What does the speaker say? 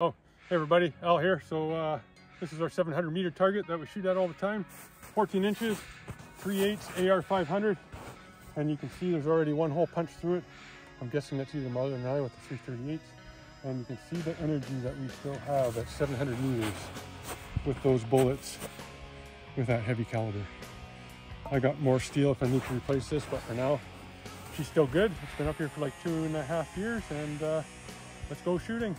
Oh, hey everybody, Al here. So uh, this is our 700 meter target that we shoot at all the time. 14 inches, 3 8 AR500. And you can see there's already one hole punched through it. I'm guessing that's either mother and I with the 338. And you can see the energy that we still have at 700 meters with those bullets with that heavy caliber. I got more steel if I need to replace this, but for now, she's still good. It's been up here for like two and a half years and uh, let's go shooting.